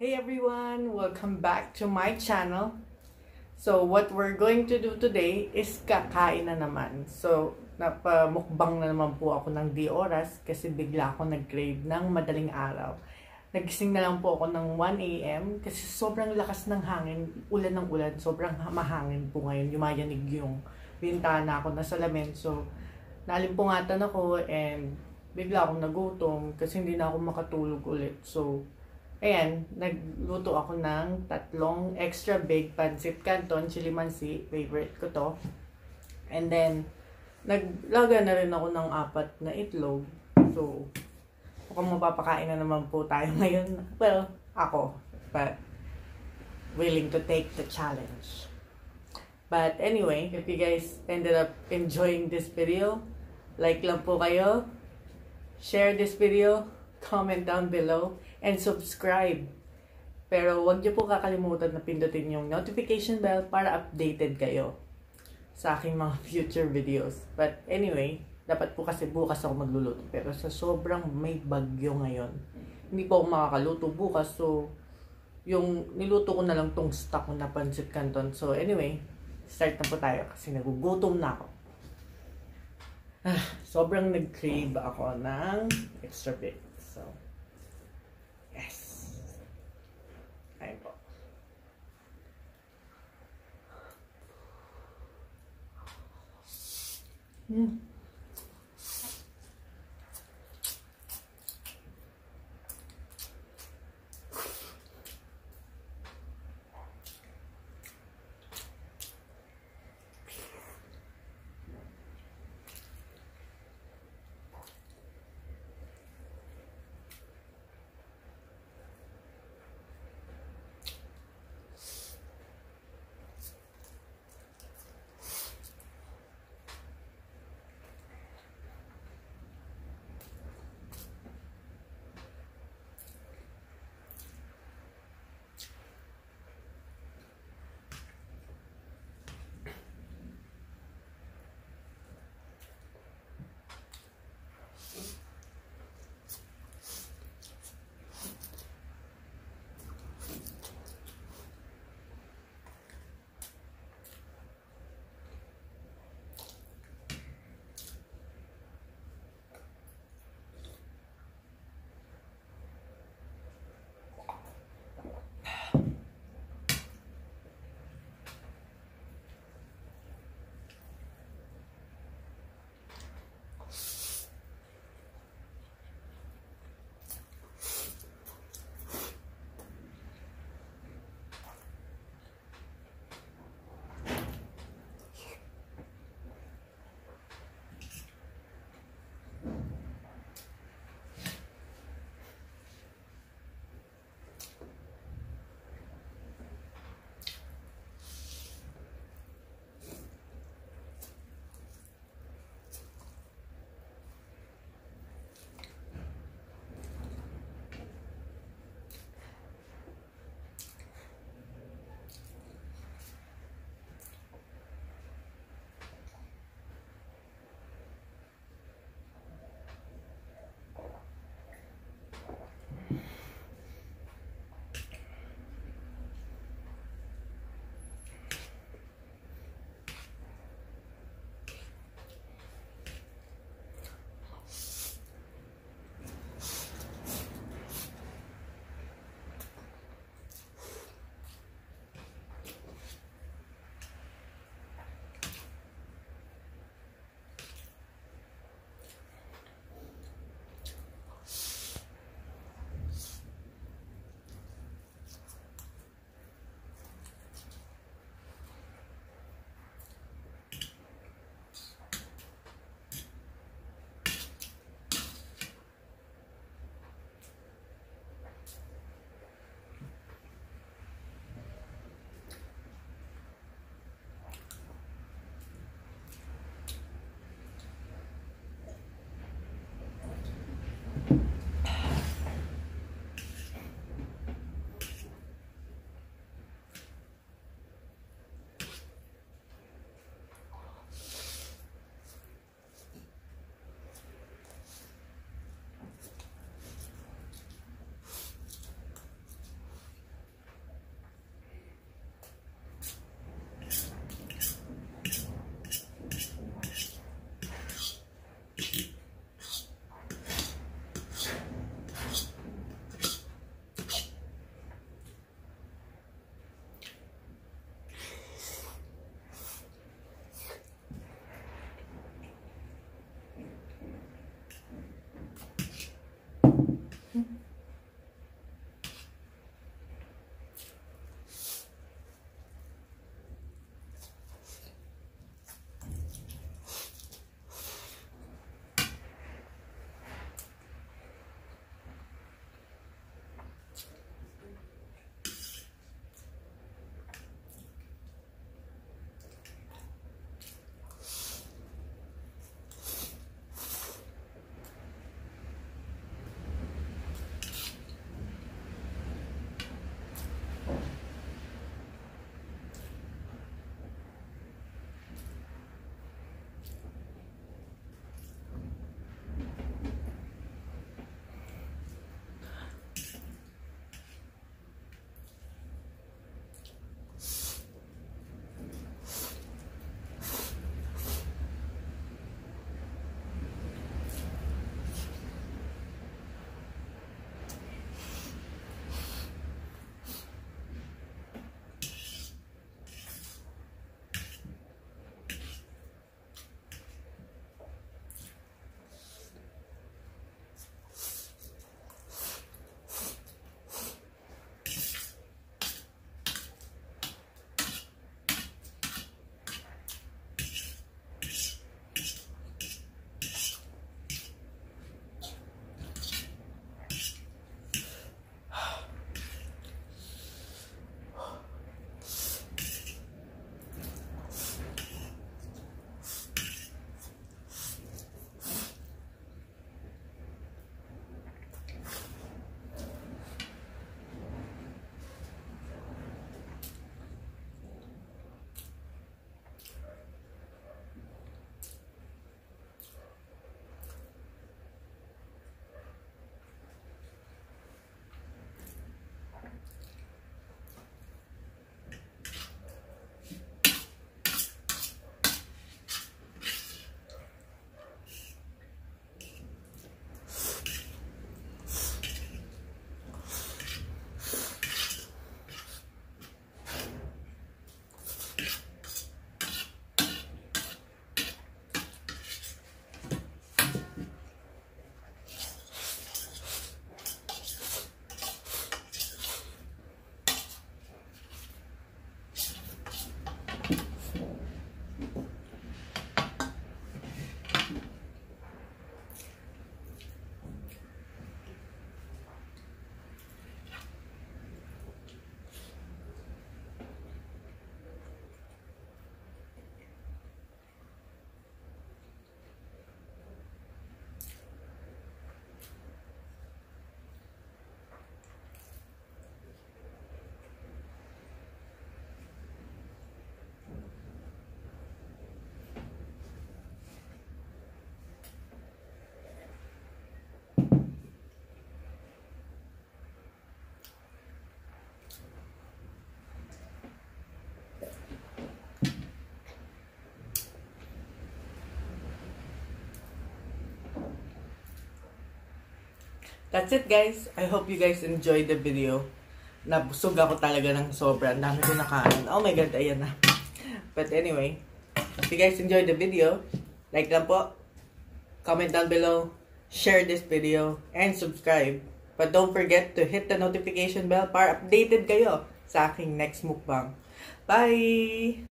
Hey everyone! Welcome back to my channel. So, what we're going to do today is kakain na naman. So, napamukbang na naman po ako ng di oras kasi bigla ako nag-crave ng madaling araw. Nagising na lang po ako ng 1 a.m. kasi sobrang lakas ng hangin, ulan ng ulan, sobrang mahangin po ngayon, yumayanig yung bintana ako na salamin. So, nalimpungatan ako and bigla akong nagutom kasi hindi na ako makatulog ulit. So, ayan, nagluto ako ng tatlong extra big pancit canton, chili mansi, favorite ko to. And then, naglaga na rin ako ng apat na itlog. So, mukhang mapapakain na naman po tayo ngayon. Well, ako. But, willing to take the challenge. But anyway, if you guys ended up enjoying this video, like lang po kayo, share this video, comment down below, and subscribe. Pero wag niyo po kakalimutan na pindutin yung notification bell para updated kayo sa aking mga future videos. But anyway, dapat po kasi bukas ako magluluto. Pero sa sobrang may bagyo ngayon, hindi po ako makakaluto bukas. So, yung niluto ko na lang tong stock na pancit canton. So anyway, start na po tayo kasi nagugutom na ako. Ah, sobrang nag-crave ako ng extra big. So, Yeah. That's it guys. I hope you guys enjoyed the video. Nabusog ako talaga ng sobra. Ang dami ko nakain. Oh my god, ayan na. But anyway, if you guys enjoyed the video, like lang po, comment down below, share this video, and subscribe. But don't forget to hit the notification bell para updated kayo sa aking next mukbang. Bye!